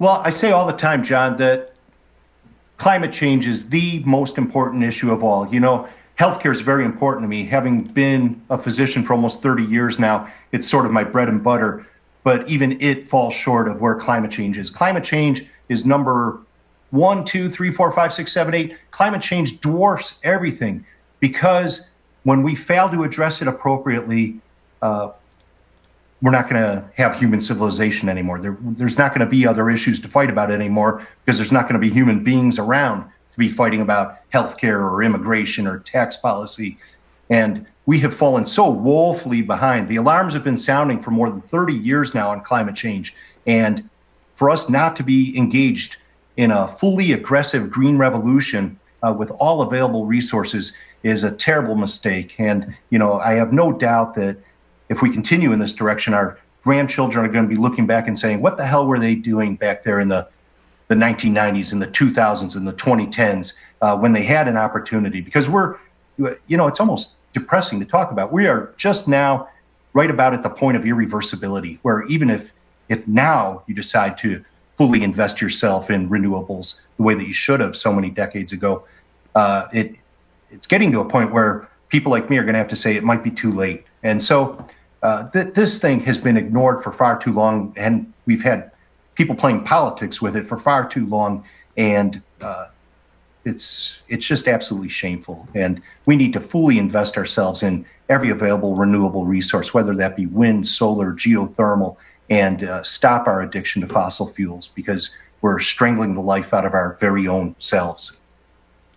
Well, I say all the time, John, that climate change is the most important issue of all. You know, healthcare is very important to me. Having been a physician for almost 30 years now, it's sort of my bread and butter. But even it falls short of where climate change is. Climate change is number one, two, three, four, five, six, seven, eight. Climate change dwarfs everything because when we fail to address it appropriately, uh, we're not going to have human civilization anymore. There, there's not going to be other issues to fight about anymore because there's not going to be human beings around to be fighting about healthcare or immigration or tax policy. And we have fallen so woefully behind. The alarms have been sounding for more than 30 years now on climate change. And for us not to be engaged in a fully aggressive green revolution uh, with all available resources is a terrible mistake. And, you know, I have no doubt that if we continue in this direction, our grandchildren are going to be looking back and saying, what the hell were they doing back there in the, the 1990s and the 2000s and the 2010s uh, when they had an opportunity? Because we're, you know, it's almost depressing to talk about. We are just now right about at the point of irreversibility, where even if if now you decide to fully invest yourself in renewables the way that you should have so many decades ago, uh, it it's getting to a point where people like me are going to have to say it might be too late. And so uh, th- this thing has been ignored for far too long, and we've had people playing politics with it for far too long, and uh, it's it's just absolutely shameful. And we need to fully invest ourselves in every available renewable resource, whether that be wind, solar, geothermal, and uh, stop our addiction to fossil fuels because we're strangling the life out of our very own selves.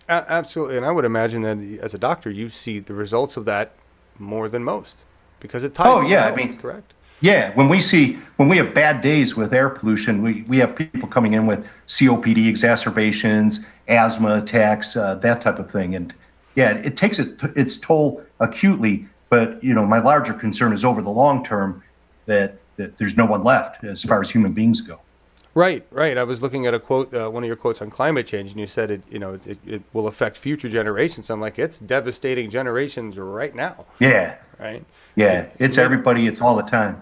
absolutely, and I would imagine that as a doctor, you see the results of that more than most because it ties. Oh yeah, I mean, correct. Yeah, when we see when we have bad days with air pollution, we we have people coming in with COPD exacerbations, asthma attacks, uh, that type of thing, and yeah, it takes it its toll acutely. But you know, my larger concern is over the long term that that there's no one left as far as human beings go. Right, right. I was looking at a quote, uh, one of your quotes on climate change, and you said it, you know, it, it will affect future generations. I'm like, it's devastating generations right now. Yeah. Right. Yeah, it's everybody. It's all the time.